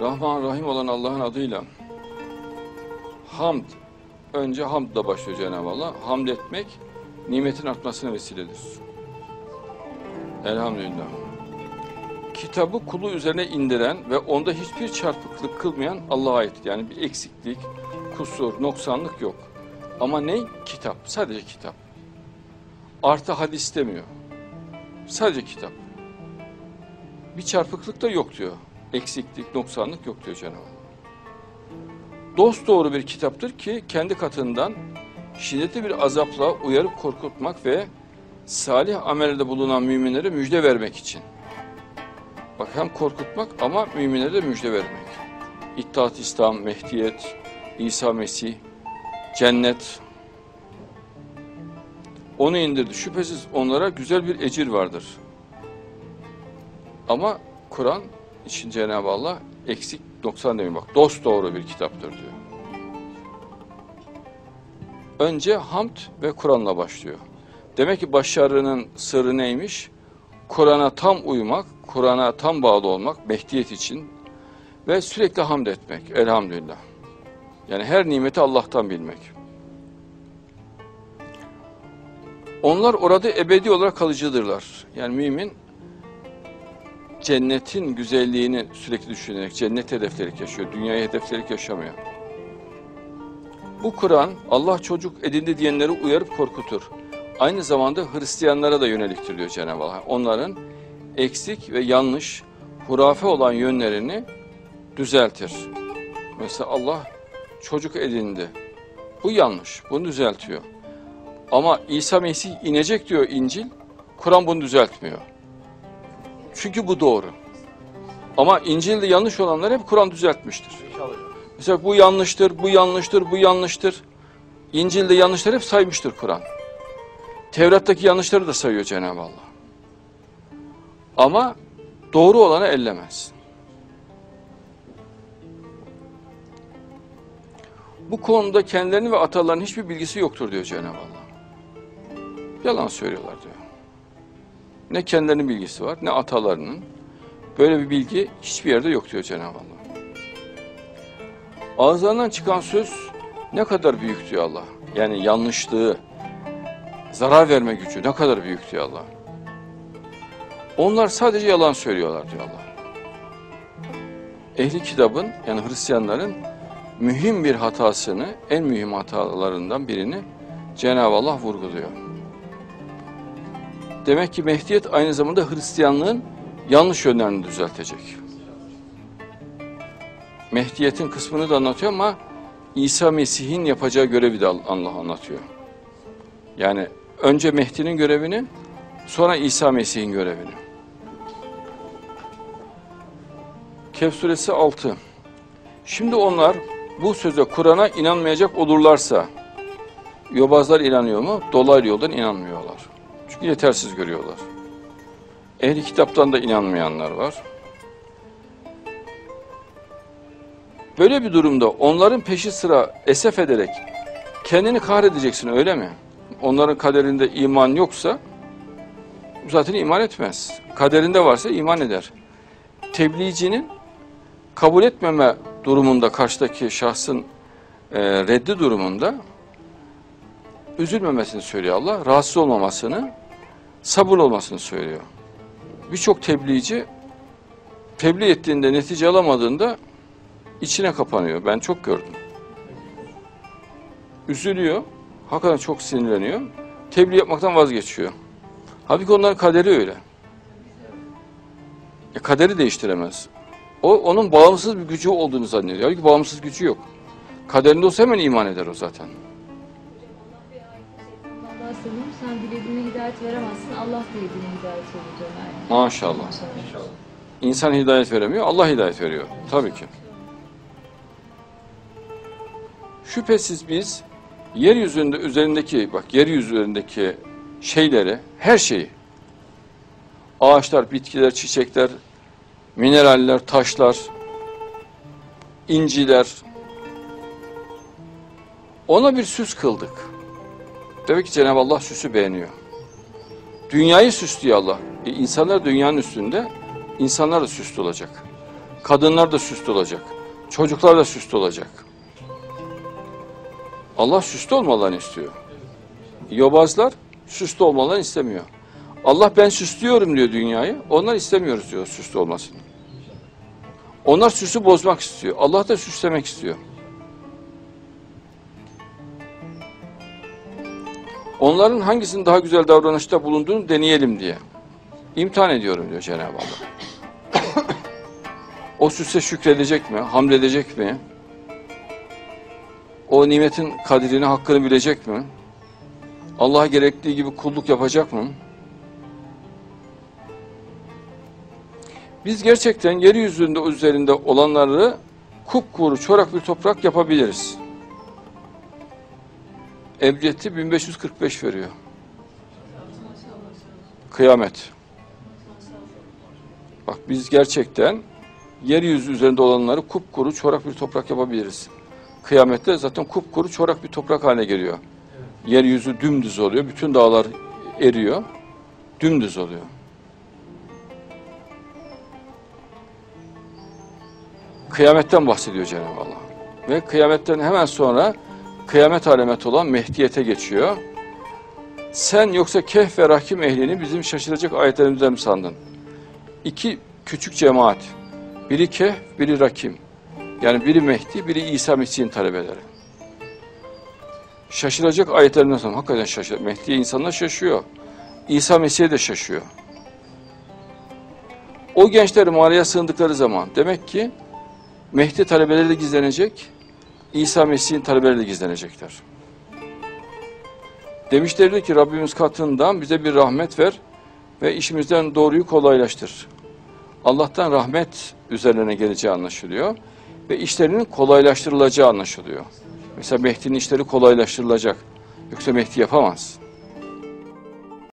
Rahman Rahim olan Allah'ın adıyla hamd, önce hamdla başlıyor Cenab-ı Allah. Hamd etmek nimetin artmasına vesiledir. Elhamdülillah. Kitabı kulu üzerine indiren ve onda hiçbir çarpıklık kılmayan Allah'a ait. Yani bir eksiklik, kusur, noksanlık yok. Ama ne? Kitap. Sadece kitap. Artı hadis demiyor. Sadece kitap. Bir çarpıklık da yok diyor. Eksiklik, noksanlık yok diyor Cenab-ı Allah. Dost doğru bir kitaptır ki kendi katından şiddetli bir azapla uyarıp korkutmak ve salih amelde bulunan müminlere müjde vermek için. Bak hem korkutmak ama müminlere de müjde vermek. İttihat İslam, Mehdiyet, İsa Mesih, cennet. Onu indirdi. Şüphesiz onlara güzel bir ecir vardır. Ama Kur'an için Cenab-ı Allah eksik 90 demiyor bak. Dost doğru bir kitaptır diyor. Önce hamd ve Kur'an'la başlıyor. Demek ki başarının sırrı neymiş? Kur'an'a tam uymak, Kur'an'a tam bağlı olmak, mehdiyet için ve sürekli hamd etmek. Elhamdülillah. Yani her nimeti Allah'tan bilmek. Onlar orada ebedi olarak kalıcıdırlar. Yani mümin cennetin güzelliğini sürekli düşünerek, cennet hedeflerek yaşıyor. Dünyayı hedeflerek yaşamıyor. Bu Kur'an Allah çocuk edindi diyenleri uyarıp korkutur. Aynı zamanda Hristiyanlara da yöneliktir diyor Cenab-ı Allah. Onların eksik ve yanlış, hurafe olan yönlerini düzeltir. Mesela Allah çocuk edindi. Bu yanlış, bunu düzeltiyor. Ama İsa Mesih inecek diyor İncil, Kur'an bunu düzeltmiyor. Çünkü bu doğru. Ama İncil'de yanlış olanlar hep Kur'an düzeltmiştir. Mesela bu yanlıştır, bu yanlıştır, bu yanlıştır. İncil'de yanlışları hep saymıştır Kur'an. Tevrat'taki yanlışları da sayıyor Cenab-ı Allah. Ama doğru olanı ellemez. Bu konuda kendilerinin ve atalarının hiçbir bilgisi yoktur diyor Cenab-ı Allah. Yalan söylüyorlar diyor. Ne kendilerinin bilgisi var ne atalarının. Böyle bir bilgi hiçbir yerde yok diyor Cenab-ı Allah. Ağızlarından çıkan söz ne kadar büyük diyor Allah. Yani yanlışlığı, zarar verme gücü ne kadar büyük diyor Allah. Onlar sadece yalan söylüyorlar diyor Allah. Ehli kitabın yani Hristiyanların mühim bir hatasını, en mühim hatalarından birini Cenab-ı Allah vurguluyor. Demek ki Mehdiyet aynı zamanda Hristiyanlığın yanlış yönlerini düzeltecek. Mehdiyet'in kısmını da anlatıyor ama İsa Mesih'in yapacağı görevi de Allah anlatıyor. Yani önce Mehdi'nin görevini, sonra İsa Mesih'in görevini. Kehf suresi 6. Şimdi onlar bu söze Kur'an'a inanmayacak olurlarsa, yobazlar inanıyor mu? Dolaylı yoldan inanmıyorlar. Yetersiz görüyorlar. Ehli kitaptan da inanmayanlar var. Böyle bir durumda onların peşi sıra esef ederek kendini kahredeceksin öyle mi? Onların kaderinde iman yoksa zaten iman etmez. Kaderinde varsa iman eder. Tebliğcinin kabul etmeme durumunda karşıdaki şahsın e, reddi durumunda üzülmemesini söylüyor Allah. Rahatsız olmamasını, sabır olmasını söylüyor. Birçok tebliğci tebliğ ettiğinde netice alamadığında içine kapanıyor. Ben çok gördüm. Üzülüyor. Hakikaten çok sinirleniyor. Tebliğ yapmaktan vazgeçiyor. Halbuki onların kaderi öyle. E, kaderi değiştiremez. O onun bağımsız bir gücü olduğunu zannediyor. Halbuki bağımsız gücü yok. Kaderinde olsa hemen iman eder o zaten. Hidayet veremezsin. Allah dilediğine hidayet verir diyor yani. Maşallah. İnsan hidayet veremiyor, Allah hidayet veriyor. Tabii ki. Şüphesiz biz yeryüzünde üzerindeki bak yeryüzü üzerindeki şeyleri, her şeyi ağaçlar, bitkiler, çiçekler, mineraller, taşlar, inciler ona bir süs kıldık. Demek ki Cenab-ı Allah süsü beğeniyor. Dünyayı süslüyor Allah. E insanlar dünyanın üstünde, insanlar da süslü olacak. Kadınlar da süslü olacak. Çocuklar da süslü olacak. Allah süslü olmalarını istiyor. Yobazlar süslü olmalarını istemiyor. Allah ben süslüyorum diyor dünyayı. Onlar istemiyoruz diyor süslü olmasını. Onlar süsü bozmak istiyor. Allah da süslemek istiyor. Onların hangisinin daha güzel davranışta bulunduğunu deneyelim diye. İmtihan ediyorum diyor Cenab-ı Allah. o süse şükredecek mi? Hamd edecek mi? O nimetin kadrini, hakkını bilecek mi? Allah'a gerektiği gibi kulluk yapacak mı? Biz gerçekten yeryüzünde üzerinde olanları kupkuru, çorak bir toprak yapabiliriz. Ebced'i 1545 veriyor. Kıyamet. Bak biz gerçekten yeryüzü üzerinde olanları kupkuru, çorak bir toprak yapabiliriz. Kıyamette zaten kupkuru, çorak bir toprak haline geliyor. Yeryüzü dümdüz oluyor, bütün dağlar eriyor, dümdüz oluyor. Kıyametten bahsediyor Cenab-ı Allah. Ve kıyametten hemen sonra kıyamet alameti olan Mehdiyete geçiyor. Sen yoksa Kehf ve Rahim ehlini bizim şaşıracak ayetlerimizden mi sandın? İki küçük cemaat. Biri Kehf, biri Rakim. Yani biri Mehdi, biri İsa Mesih'in talebeleri. Şaşıracak ayetlerinden sonra hakikaten şaşır. Mehdi'ye insanlar şaşıyor. İsa Mesih'e de şaşıyor. O gençler mağaraya sığındıkları zaman demek ki Mehdi talebeleri de gizlenecek, İsa Mesih'in talebeleri de gizlenecekler. Demişlerdi ki Rabbimiz katından bize bir rahmet ver ve işimizden doğruyu kolaylaştır. Allah'tan rahmet üzerlerine geleceği anlaşılıyor ve işlerinin kolaylaştırılacağı anlaşılıyor. Mesela Mehdi'nin işleri kolaylaştırılacak. Yoksa Mehdi yapamaz.